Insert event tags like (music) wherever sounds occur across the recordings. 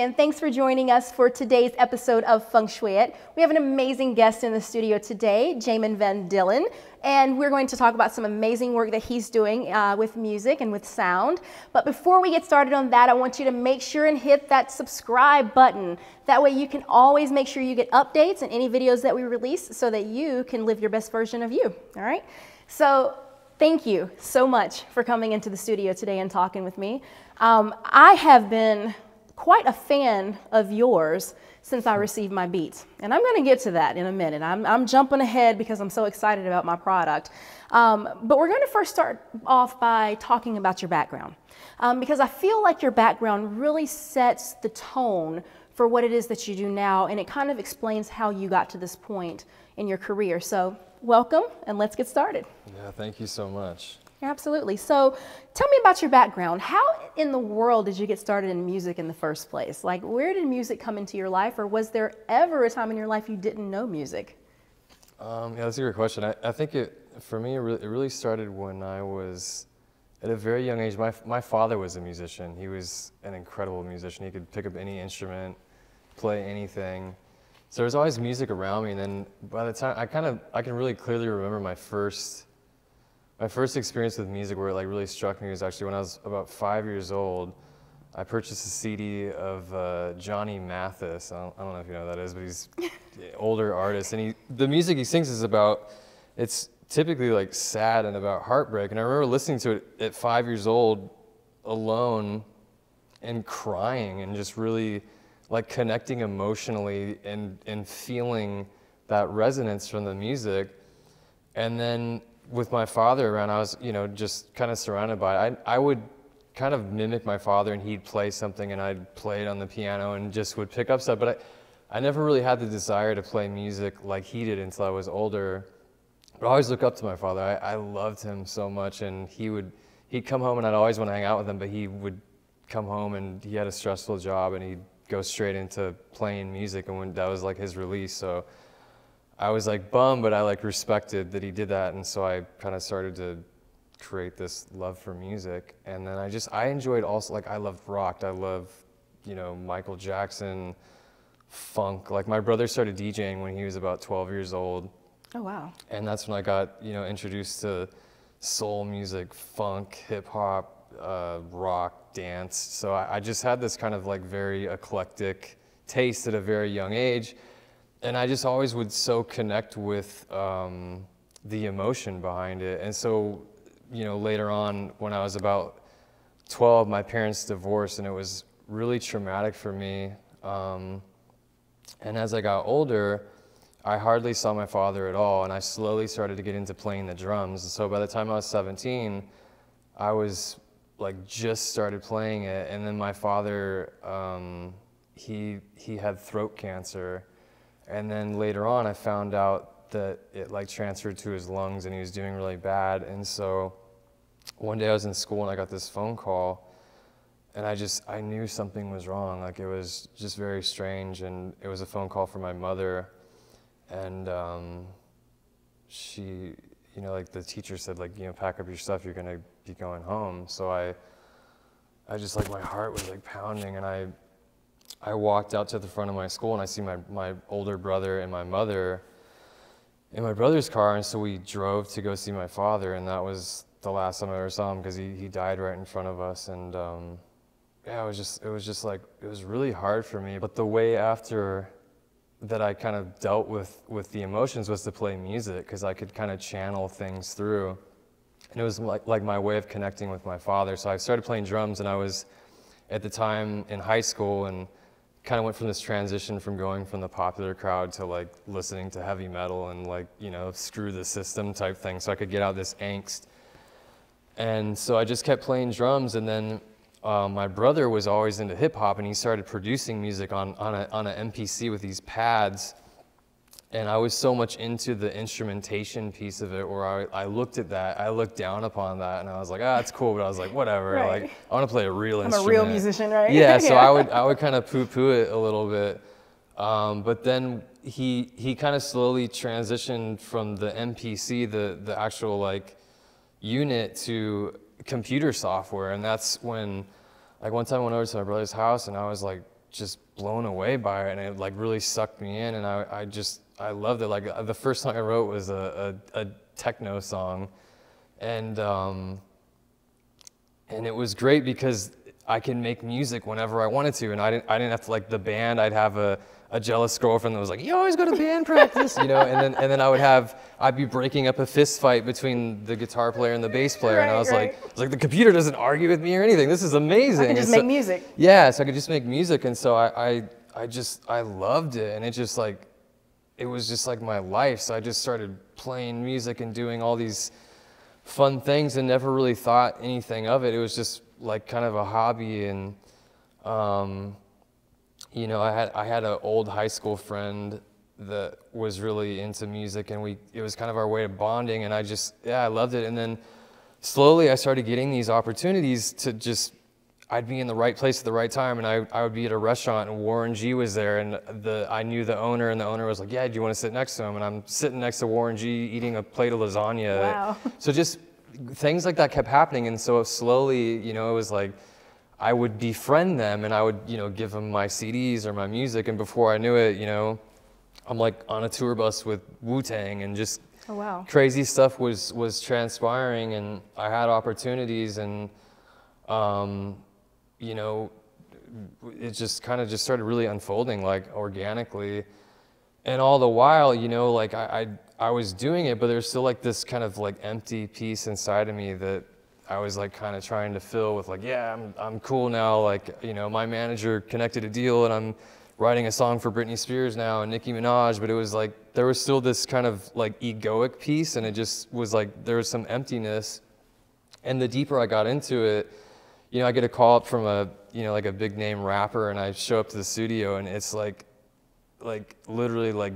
And thanks for joining us for today's episode of Feng Shui It. We have an amazing guest in the studio today, Jamin Van Dillen, and we're going to talk about some amazing work that he's doing uh, with music and with sound. But before we get started on that, I want you to make sure and hit that subscribe button. That way you can always make sure you get updates and any videos that we release so that you can live your best version of you, all right? So thank you so much for coming into the studio today and talking with me. Um, I have been quite a fan of yours since I received my beats. And I'm gonna get to that in a minute. I'm, I'm jumping ahead because I'm so excited about my product. Um, but we're gonna first start off by talking about your background. Um, because I feel like your background really sets the tone for what it is that you do now, and it kind of explains how you got to this point in your career. So welcome, and let's get started. Yeah, thank you so much. Absolutely. So tell me about your background. How in the world did you get started in music in the first place? Like, where did music come into your life, or was there ever a time in your life you didn't know music? Um, yeah, that's a great question. I, I think it, for me, it really, it really, started when I was at a very young age. My, my father was a musician. He was an incredible musician. He could pick up any instrument, play anything. So there was always music around me. And then by the time I kind of, I can really clearly remember my first my first experience with music where it like really struck me was actually when I was about five years old. I purchased a CD of uh, Johnny Mathis. I don't, I don't, know if you know who that is, but he's (laughs) an older artist, and he the music he sings is about it's typically like sad and about heartbreak. And I remember listening to it at five years old, alone, and crying and just really like connecting emotionally and and feeling that resonance from the music. And then with my father around, I was, you know, just kind of surrounded by it. I, I would kind of mimic my father and he'd play something and I'd play it on the piano and just would pick up stuff. But I, I never really had the desire to play music like he did until I was older. But I always look up to my father. I, I loved him so much and he would, he'd come home and I'd always want to hang out with him, but he would come home and he had a stressful job and he'd go straight into playing music and when that was like his release. So I was like bummed, but I like respected that he did that, and so I kind of started to create this love for music. And then I just I enjoyed also like I loved rock. I love you know Michael Jackson, funk. Like my brother started DJing when he was about 12 years old. Oh wow! And that's when I got you know introduced to soul music, funk, hip hop, uh, rock, dance. So I, I just had this kind of like very eclectic taste at a very young age and I just always would so connect with um, the emotion behind it. And so, you know, later on, when I was about 12, my parents divorced, and it was really traumatic for me. Um, and as I got older, I hardly saw my father at all, and I slowly started to get into playing the drums. And so by the time I was 17, I was like just started playing it, and then my father, um, he he had throat cancer and then later on, I found out that it like transferred to his lungs and he was doing really bad. And so one day I was in school and I got this phone call and I just, I knew something was wrong. Like it was just very strange. And it was a phone call from my mother. And um, she, you know, like the teacher said, like, you know, pack up your stuff, you're going to be going home. So I, I just like, my heart was like pounding and I, I walked out to the front of my school and I see my, my older brother and my mother in my brother's car. And so we drove to go see my father. And that was the last time I ever saw him because he, he died right in front of us. And um, yeah, it was just, it was just like, it was really hard for me. But the way after that I kind of dealt with, with the emotions was to play music because I could kind of channel things through. And it was like, like my way of connecting with my father. So I started playing drums and I was at the time in high school and kind of went from this transition from going from the popular crowd to like listening to heavy metal and like you know screw the system type thing so i could get out this angst. And so i just kept playing drums and then uh, my brother was always into hip hop and he started producing music on, on, a, on an mpc with these pads and I was so much into the instrumentation piece of it where I, I looked at that, I looked down upon that and I was like, ah, it's cool, but I was like, whatever, right. like I want to play a real I'm instrument. I'm a real musician, right? Yeah, so I (laughs) would I would kind of poo-poo it a little bit. Um, but then he he kind of slowly transitioned from the MPC, the the actual like unit to computer software and that's when like one time I went over to my brother's house and I was like just blown away by it, and it like really sucked me in, and I, I just I loved it. Like uh, the first song I wrote was a, a, a techno song, and um, and it was great because I can make music whenever I wanted to, and I didn't I didn't have to like the band. I'd have a a jealous girlfriend that was like, "You always go to band practice," you know, and then and then I would have I'd be breaking up a fist fight between the guitar player and the bass player, and I was right. like, I was like, the computer doesn't argue with me or anything. This is amazing. I can just And so- make music. Yeah, so I could just make music, and so I I I just I loved it, and it just like it was just like my life. So I just started playing music and doing all these fun things, and never really thought anything of it. It was just like kind of a hobby, and um, you know, I had I had an old high school friend that was really into music, and we it was kind of our way of bonding, and I just yeah, I loved it. And then slowly, I started getting these opportunities to just I'd be in the right place at the right time, and I, I would be at a restaurant, and Warren G was there, and the I knew the owner, and the owner was like, "Yeah, do you want to sit next to him?" And I'm sitting next to Warren G eating a plate of lasagna. Wow. (laughs) So just things like that kept happening, and so slowly, you know, it was like I would befriend them, and I would, you know, give them my CDs or my music, and before I knew it, you know, I'm like on a tour bus with Wu Tang, and just Oh wow. crazy stuff was was transpiring, and I had opportunities, and um, you know, it just kind of just started really unfolding like organically, and all the while, you know, like I, I I was doing it, but there's still like this kind of like empty piece inside of me that I was like kind of trying to fill with like, yeah, I'm I'm cool now, like you know, my manager connected a deal, and I'm writing a song for Britney Spears now and Nicki Minaj, but it was like there was still this kind of like egoic piece, and it just was like there was some emptiness. And the deeper I got into it, you know, I get a call up from a, you know, like a big name rapper, and I show up to the studio, and it's like, like literally like,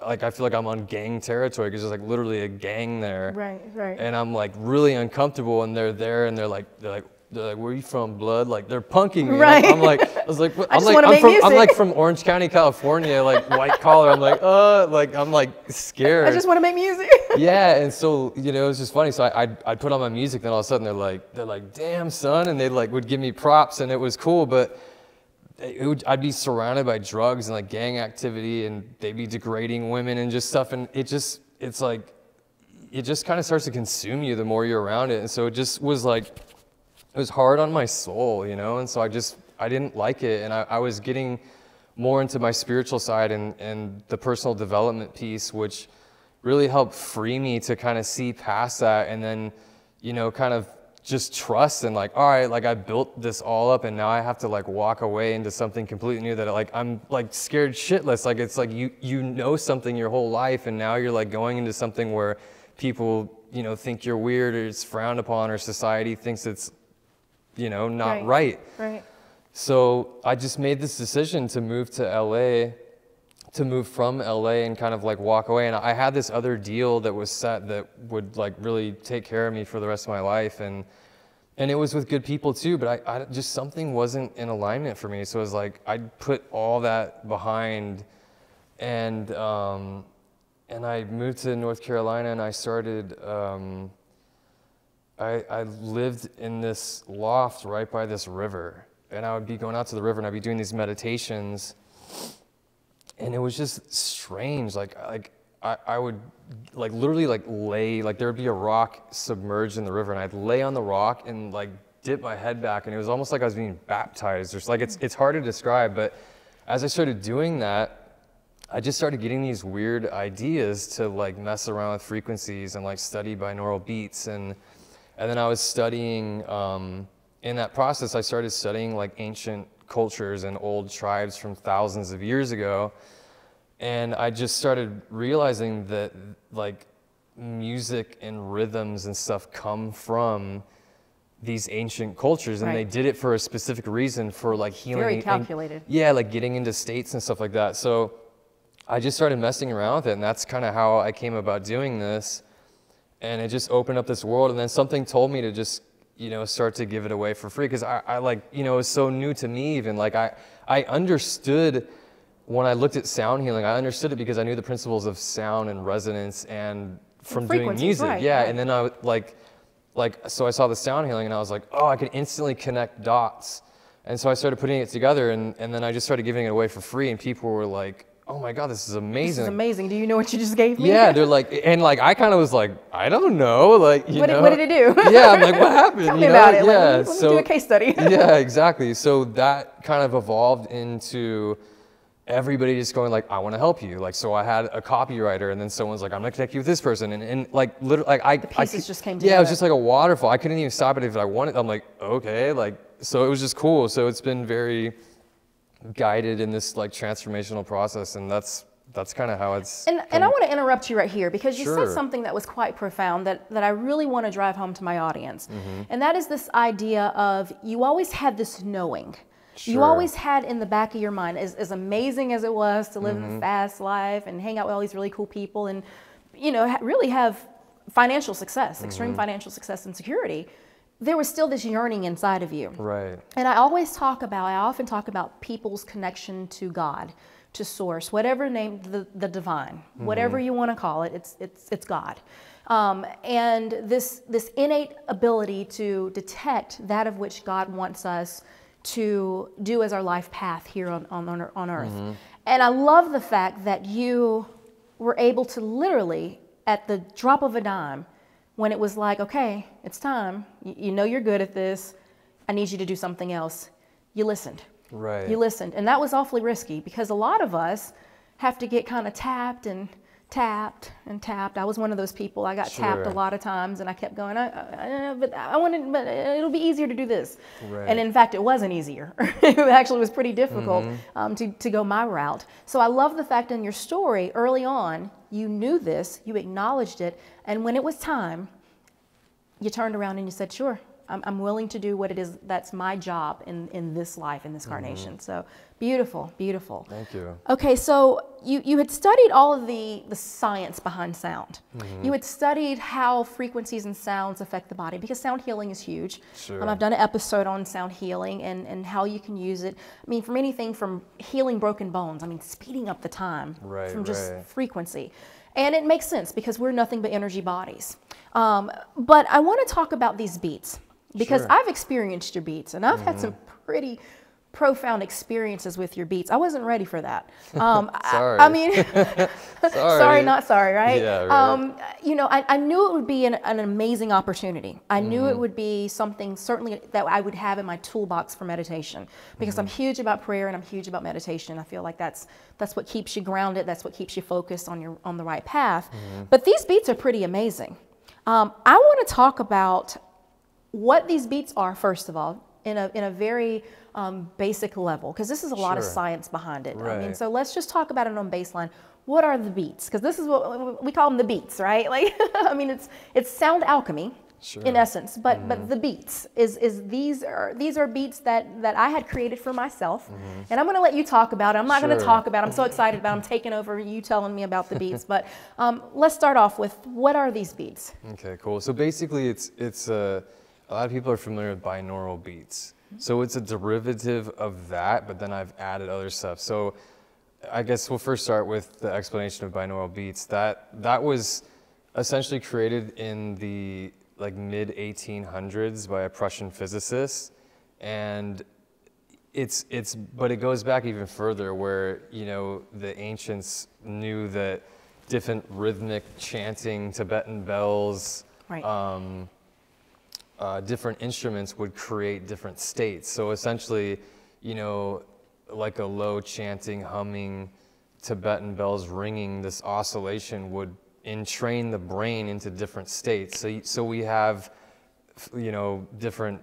like I feel like I'm on gang territory because there's like literally a gang there, Right, right. and I'm like really uncomfortable, and they're there, and they're like, they're like. They're like, where are you from, blood? Like, they're punking me. Right. I'm, I'm like, I was like, (laughs) I I'm just like, I'm from, I'm like from Orange County, California, like white collar. I'm like, uh, like I'm like scared I just want to make music. (laughs) yeah, and so you know, it was just funny. So I, I'd, I'd put on my music, then all of a sudden they're like, they're like, "Damn, son," and they like would give me props, and it was cool. But it would, I'd be surrounded by drugs and like gang activity, and they'd be degrading women and just stuff, and it just, it's like, it just kind of starts to consume you the more you're around it, and so it just was like, it was hard on my soul, you know, and so I just, I didn't like it, and I, I was getting more into my spiritual side and, and the personal development piece, which really helped free me to kind of see past that and then, you know, kind of just trust and like, all right, like I built this all up and now I have to like walk away into something completely new that like I'm like scared shitless. Like it's like you you know something your whole life and now you're like going into something where people, you know, think you're weird or it's frowned upon or society thinks it's, you know, not right. Right. So I just made this decision to move to LA, to move from LA and kind of like walk away. And I had this other deal that was set that would like really take care of me for the rest of my life. And and it was with good people too, but I, I just something wasn't in alignment for me. So it was like I put all that behind, and um, and I moved to North Carolina and I started. Um, I, I lived in this loft right by this river, and I would be going out to the river and I'd be doing these meditations, and it was just strange. Like like I, I would like literally like lay like there would be a rock submerged in the river, and I'd lay on the rock and like dip my head back, and it was almost like I was being baptized. There's like it's it's hard to describe, but as I started doing that. I just started getting these weird ideas to like mess around with frequencies and like study binaural beats and and then I was studying um, in that process I started studying like ancient cultures and old tribes from thousands of years ago and I just started realizing that like music and rhythms and stuff come from these ancient cultures and they did it for a specific reason for like healing Very and- calculated. yeah, like getting into states and stuff like that. So I just started messing around with it, and that's kind of how I came about doing this. And it just opened up this world. And then something told me to just, you know, start to give it away for free because I, I like, you know, it was so new to me. Even like I, I understood when I looked at sound healing. I understood it because I knew the principles of sound and resonance and from doing music. right, yeah, right. and then I would, like, like so I saw the sound healing, and I was like, oh, I could instantly connect dots And so I started putting it together, and, and then I just started giving it away for free, and people were like, "Oh my God, this is amazing!" This is amazing. Do you know what you just gave me? Yeah, they're (laughs) like, and like I kind of was like, I don't know, like you What did- know, what did it do? (laughs) yeah, I'm like, what (laughs) happened? Tell you me know? about it. Yeah, Let me- let so do a case study. yeah, exactly. So that kind of evolved into everybody just going like, I want to help you. Like, so I had a copywriter, and then someone's like, I'm gonna connect you with this person, and, and like literally, like I, the pieces just came Together. Yeah, it was just like a waterfall. I couldn't even stop it if I wanted. I'm like, okay, like so it was just cool. So it's been very guided in this like transformational process, and that's that's kind of how it's. And, and I want to interrupt you right here because you Sure. said something that was quite profound that, that I really want to drive home to my audience. Mm-hmm. And that is this idea of you always had this knowing. You always had in the back of your mind, as, as amazing as it was to live Mm-hmm. a fast life and hang out with all these really cool people and, you know, ha- really have financial success, extreme Mm-hmm. financial success and security, there was still this yearning inside of you. right. And I always talk about, I often talk about people's connection to God, to source, whatever name, the, the divine, whatever you want to call it, it's, it's, it's God. Um, and this, this innate ability to detect that of which God wants us to do as our life path here on, on, on, on earth. And I love the fact that you were able to literally, at the drop of a dime, when it was like, okay, it's time, you, you know you're good at this, I need you to do something else, you listened. Right. You listened. And that was awfully risky because a lot of us have to get kind of tapped and tapped and tapped. I was one of those people. I got tapped a lot of times and I kept going, I, I, I- but I wanted, but it'll be easier to do this. Right. And in fact, it wasn't easier. (laughs) it actually was pretty difficult Mm-hmm. um, to, to go my route. So I love the fact in your story early on, you knew this, you acknowledged it, and when it was time, you turned around and you said, sure, I'm, I'm willing to do what it is that's my job in, in this life, in this carnation. So beautiful, beautiful. Thank you. Okay, so you, you had studied all of the, the science behind sound. Mm-hmm. You had studied how frequencies and sounds affect the body because sound healing is huge. Sure. Um, I've done an episode on sound healing and, and how you can use it. I mean, from anything from healing broken bones, I mean, speeding up the time Right, from just right. frequency. And it makes sense because we're nothing but energy bodies. Um, but I want to talk about these beats because Sure. Mm-hmm. I've experienced your beats and I've had some pretty profound experiences with your beats. I wasn't ready for that. (laughs) Um, I- Sorry. I, mean, (laughs) (laughs) sorry. Sorry. not sorry, right? Yeah, right. Um, you know, I, I knew it would be an, an amazing opportunity. I knew Mm-hmm. it would be something certainly that I would have in my toolbox for meditation because I'm Mm-hmm. huge about prayer and I'm huge about meditation. I feel like that's that's what keeps you grounded. That's what keeps you focused on your on the right path. Mm-hmm. But these beats are pretty amazing. Um, I want to talk about what these beats are first of all in a, in a very um, basic level because this is a lot of science behind it Right. i mean so let's just talk about it on baseline what are the beats because this is what we call them the beats right (laughs) like i mean it's it's sound alchemy in Sure. Mm-hmm. essence but but the beats is is these are these are beats that that i had created for myself and i'm going to let you talk about it i'm not going to Mm-hmm. Talk about it i'm so (laughs) excited about it. i'm taking over you telling me about the beats but um, let's start off with what are these beats Okay, cool. So basically, it's it's uh, a lot of people are familiar with binaural beats. So it's a derivative of that, but then I've added other stuff. So I guess we'll first start with the explanation of binaural beats. That that was essentially created in the like mid 1800s by a Prussian physicist, and it's it's but it goes back even further where you know the ancients knew that different rhythmic chanting tibetan bells Right. um, uh, different instruments would create different states so essentially you know like a low chanting humming tibetan bells ringing this oscillation would entrain the brain into different states so, so we have you know, different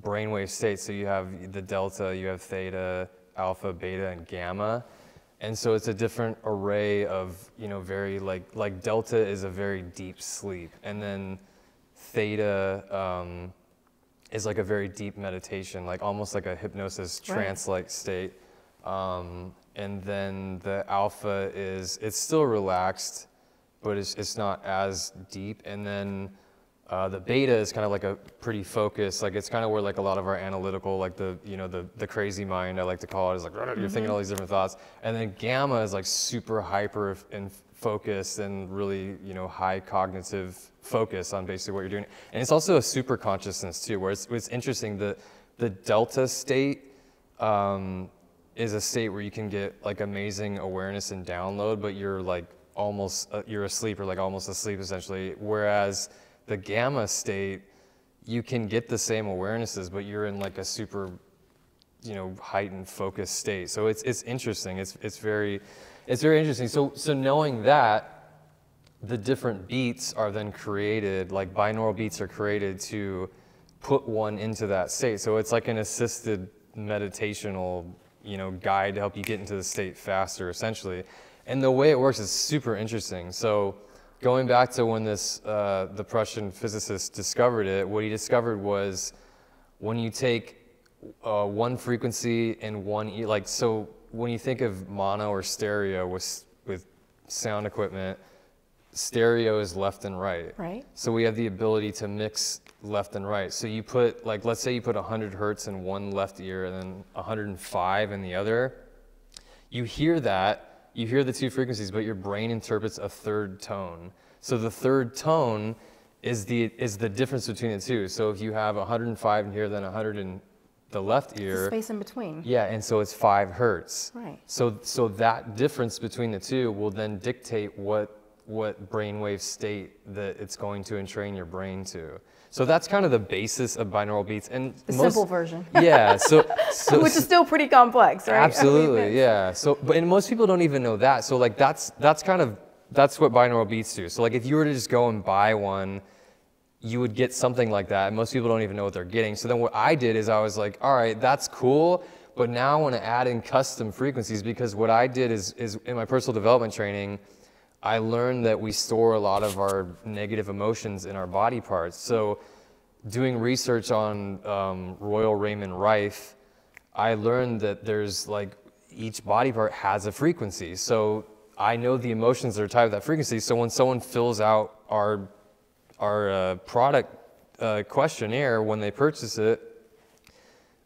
brainwave states. So you have the delta, you have theta, alpha, beta, and gamma. And so it's a different array of, you know, very like, like delta is a very deep sleep. And then theta um, is like a very deep meditation, like almost like a hypnosis Right. trance-like state. Um, and then the alpha is, it's still relaxed, but it's, it's not as deep. And then uh, the beta is kind of like a pretty focused, like it's kind of where like a lot of our analytical, like the you know the the crazy mind I like to call it is like (laughs) you're thinking all these different thoughts, and then gamma is like super hyper f- and f- focused and really you know high cognitive focus on basically what you're doing, and it's also a super consciousness too, where it's, it's interesting the the delta state um, is a state where you can get like amazing awareness and download, but you're like almost uh, you're asleep or like almost asleep essentially. Whereas the gamma state, you can get the same awarenesses, but you're in like a super, you know, heightened focused state. So it's it's interesting. It's it's very it's very interesting. So so knowing that the different beats are then created, like binaural beats are created to put one into that state. So it's like an assisted meditational, you know, guide to help you get into the state faster, essentially. And the way it works is super interesting. So going back to when this uh, the Prussian physicist discovered it, what he discovered was when you take uh, one frequency and one like so when you think of mono or stereo with with sound equipment, stereo is left and right. Right. So we have the ability to mix left and right. So you put like let's say you put 100 hertz in one left ear and then 105 in the other. You hear that, you hear the two frequencies, but your brain interprets a third tone. So the third tone is the is the difference between the two. So if you have 105 in here, then 100 in the left The ear. space in between. Yeah, and so it's five hertz. Right. So so that difference between the two will then dictate what what brainwave state that it's going to entrain your brain to. So that's kind of the basis of binaural beats and The most- simple version. (laughs) Yeah. So, so Which is still pretty complex, right? I mean, Absolutely, yeah. So, but and most people don't even know that. So, like, that's that's kind of that's what binaural beats do. So, like, if you were to just go and buy one, you would get something like that. And most people don't even know what they're getting. So then, what I did is I was like, all right, that's cool, but now I want to add in custom frequencies because what I did is is in my personal development training. I learned that we store a lot of our negative emotions in our body parts. So, doing research on um, Royal Raymond Rife, I learned that there's like each body part has a frequency. So I know the emotions that are tied to that frequency. So when someone fills out our our uh, product uh, questionnaire when they purchase it,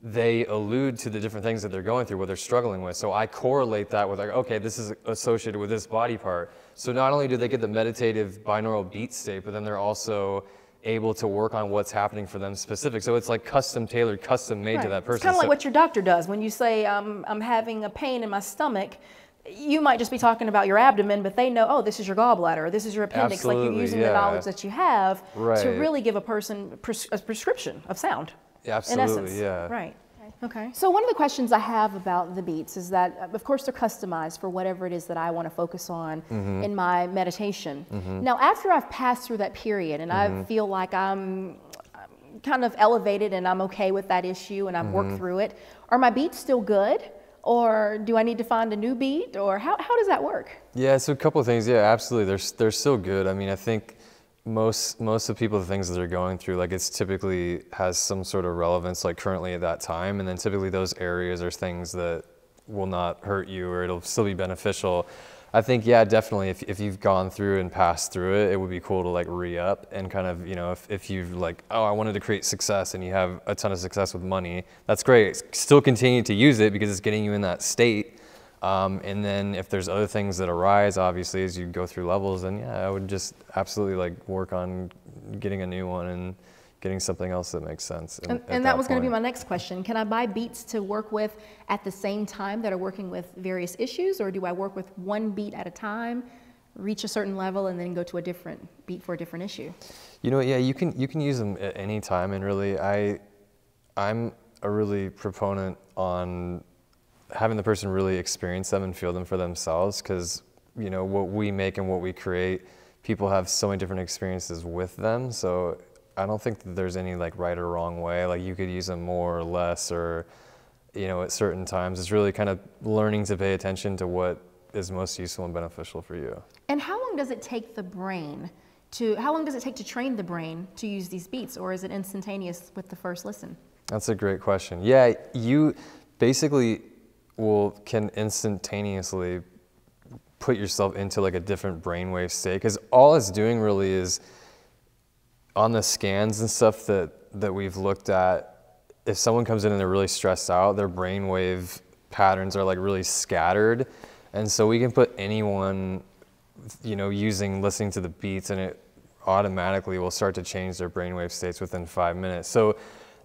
they allude to the different things that they're going through, what they're struggling with. So I correlate that with like, okay, this is associated with this body part. So not only do they get the meditative binaural beat state, but then they're also able to work on what's happening for them specific. So it's like custom tailored, custom made to that person. It's kind of like what your doctor does when you say, um, I'm having a pain in my stomach. You might just be talking about your abdomen, but they know, oh, this is your gallbladder, this is your appendix. like you're Absolutely, using the knowledge that you have to really give a person pres- a prescription of sound. In Absolutely, essence. yeah. Right. Okay. So one of the questions I have about the beats is that, uh, of course, they're customized for whatever it is that I want to focus on Mm-hmm. in my meditation. Now, after I've passed through that period and Mm-hmm. I feel like I'm I'm kind of elevated and I'm okay with that issue and I've Mm-hmm. worked through it, are my beats still good? Or do I need to find a new beat? Or how, how does that work? Yeah, so a couple of things. Yeah, absolutely. They're they're still good. I mean, I think most most of people, the things that they're going through, like it's typically has some sort of relevance, like currently at that time, and then typically those areas are things that will not hurt you or it'll still be beneficial. I think, yeah, definitely. If, if you've gone through and passed through it, it would be cool to like re up and kind of, you know, if, if you've like, oh, I wanted to create success and you have a ton of success with money, that's great. Still continue to use it because it's getting you in that state. Um, and then if there's other things that arise, obviously, as you go through levels, then yeah, I would just absolutely like work on getting a new one and getting something else that makes sense. in- And, and that was going to be my next question. Can I buy beats to work with at the same time that are working with various issues, or do I work with one beat at a time, reach a certain level, and then go to a different beat for a different issue? You know, yeah, you can you can use them at any time, and really, I, I'm a really proponent on having the person really experience them and feel them for themselves, because you know what we make and what we create, people have so many different experiences with them. So I don't think that there's any like right or wrong way. Like you could use them more or less, or you know, at certain times. It's really kind of learning to pay attention to what is most useful and beneficial for you. And how long does it take the brain to, how long does it take to train the brain to use these beats, or is it instantaneous with the first listen? That's a great question. Yeah, you basically will can instantaneously put yourself into like a different brainwave state because all it's doing really is on the scans and stuff that that we've looked at. If someone comes in and they're really stressed out, their brainwave patterns are like really scattered, and so we can put anyone, you know, using listening to the beats and it automatically will start to change their brainwave states within five minutes. So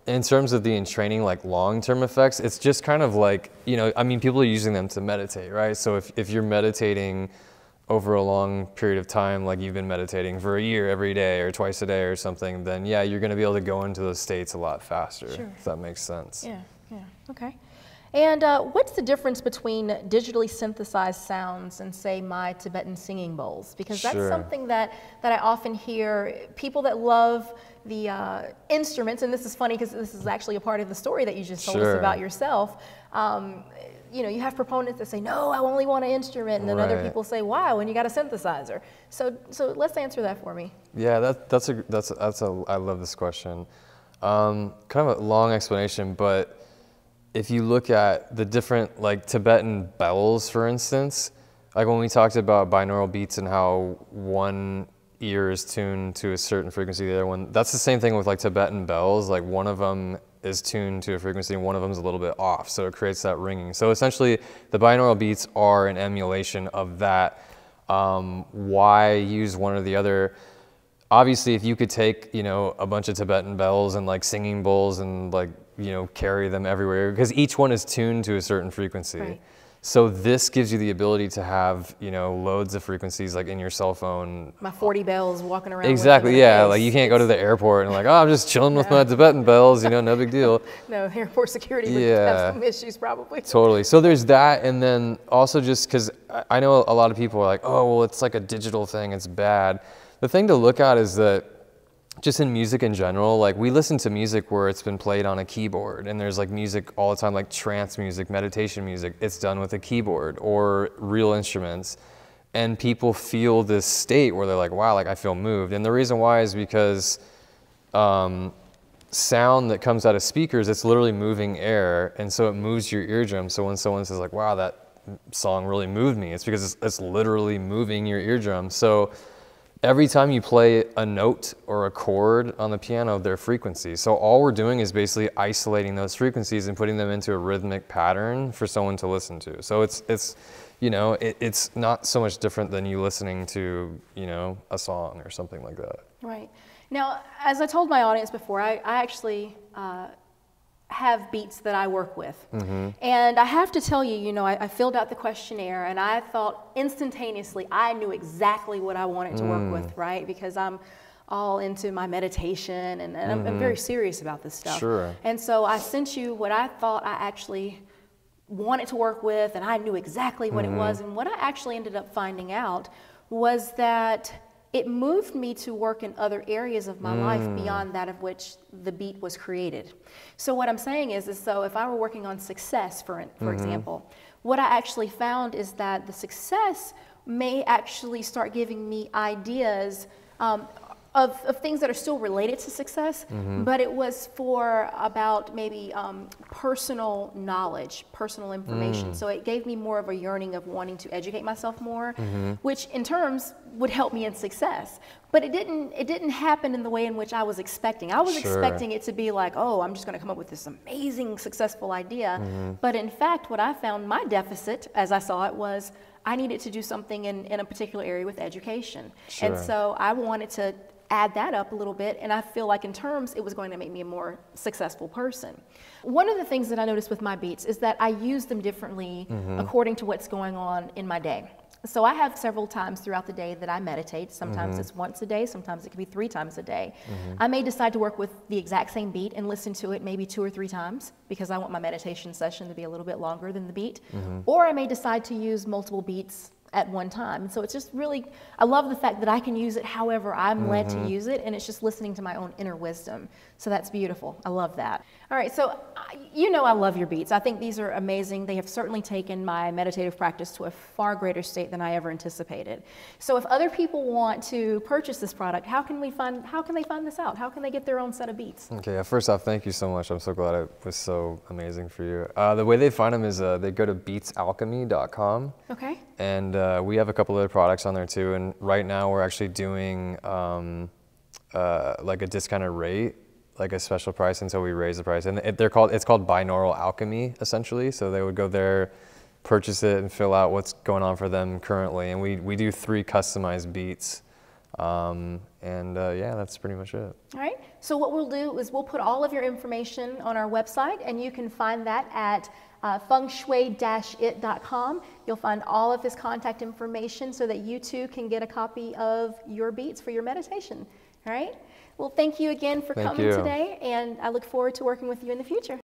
in terms of the entraining, like long-term effects, it's just kind of like, you know, I mean, people are using them to meditate, right? So if, if you're meditating over a long period of time, like you've been meditating for a year every day or twice a day or something, then yeah, you're going to be able to go into those states a lot faster, Sure. if that makes sense. Yeah, yeah, okay. And uh, what's the difference between digitally synthesized sounds and, say, my Tibetan singing bowls? Because that's Sure. something that, that I often hear people that love the uh, instruments, and this is funny because this is actually a part of the story that you just told us about yourself. Um, you know, you have proponents that say, "No, I only want an instrument," and then other people say, "Why? When you got a synthesizer." So, so let's answer that for me. Yeah, that, that's a that's a, that's a I love this question. Um, kind of a long explanation, but if you look at the different like Tibetan bells, for instance, like when we talked about binaural beats and how one ear is tuned to a certain frequency, the other one, that's the same thing with like Tibetan bells. Like one of them is tuned to a frequency and one of them is a little bit off, so it creates that ringing. So essentially, the binaural beats are an emulation of that. Um, why use one or the other? obviously if you could take you know a bunch of tibetan bells and like singing bowls and like you know carry them everywhere because each one is tuned to a certain frequency Right. So this gives you the ability to have you know loads of frequencies like in your cell phone My 40 bells walking around. exactly yeah like you can't go to the airport and like oh i'm just chilling with my tibetan bells you know no big deal (laughs) No, airport security would Yeah. have some issues probably. Totally. So there's that, and then also just because I know a lot of people are like, oh, well, it's like a digital thing, it's bad. The thing to look at is that just in music in general, like we listen to music where it's been played on a keyboard, and there's like music all the time, like trance music, meditation music, it's done with a keyboard or real instruments. And people feel this state where they're like, wow, like I feel moved. And the reason why is because um, sound that comes out of speakers, it's literally moving air, and so it moves your eardrum. So when someone says like, "Wow, that song really moved me," it's because it's, it's literally moving your eardrum. So every time you play a note or a chord on the piano, they're frequencies. So all we're doing is basically isolating those frequencies and putting them into a rhythmic pattern for someone to listen to. So it's it's you know it, it's not so much different than you listening to you know a song or something like that. Right. Now, as I told my audience before, I, I actually uh, have beats that I work with. Mm-hmm. And I have to tell you, you know, I, I filled out the questionnaire and I thought instantaneously I knew exactly what I wanted to work mm. with, right? Because I'm all into my meditation and, and I'm, I'm mm-hmm. very serious about this stuff. Sure. And so I sent you what I thought I actually wanted to work with, and I knew exactly what it mm-hmm. was. And what I actually ended up finding out was that it moved me to work in other areas of my life beyond that of which the beat was created. So what I'm saying is, is so if I were working on success, for for example, what I actually found is that the success may actually start giving me ideas. Um, of, of things that are still related to success, mm-hmm. but it was for about maybe um, personal knowledge, personal information. Mm. So it gave me more of a yearning of wanting to educate myself more, mm-hmm. which in terms would help me in success. But it didn't. It didn't happen in the way in which I was expecting. I was Sure. expecting it to be like, oh, I'm just going to come up with this amazing successful idea. Mm-hmm. But in fact, what I found my deficit, as I saw it, was I needed to do something in, in a particular area with education. And so I wanted to add that up a little bit, and I feel like in terms it was going to make me a more successful person. One of the things that I noticed with my beats is that I use them differently mm-hmm. according to what's going on in my day. So I have several times throughout the day that I meditate. Sometimes mm-hmm. it's once a day, sometimes it can be three times a day. Mm-hmm. I may decide to work with the exact same beat and listen to it maybe two or three times because I want my meditation session to be a little bit longer than the beat. Or I may decide to use multiple beats at one time. And so it's just really, I love the fact that I can use it however I'm led to mm-hmm. use it, and it's just listening to my own inner wisdom. So that's beautiful. I love that. All right, so you know I love your beats. I think these are amazing. They have certainly taken my meditative practice to a far greater state than I ever anticipated. So if other people want to purchase this product, how can we find? How can they find this out? How can they get their own set of beats? Okay, yeah, first off, thank you so much. I'm so glad it was so amazing for you. Uh, the way they find them is uh, they go to beatsalchemy.com, Okay. and uh, we have a couple other products on there too. And right now, we're actually doing um, uh, like a discounted rate, like a special price until we raise the price. And it, they're called, it's called binaural alchemy essentially. So they would go there, purchase it and fill out what's going on for them currently. And we, we do three customized beats. Um, and uh, yeah, that's pretty much it. All right. So what we'll do is we'll put all of your information on our website and you can find that at uh, fengshui-it.com. You'll find all of his contact information so that you too can get a copy of your beats for your meditation. All right. Well, thank you again for thank coming you. today, and I look forward to working with you in the future.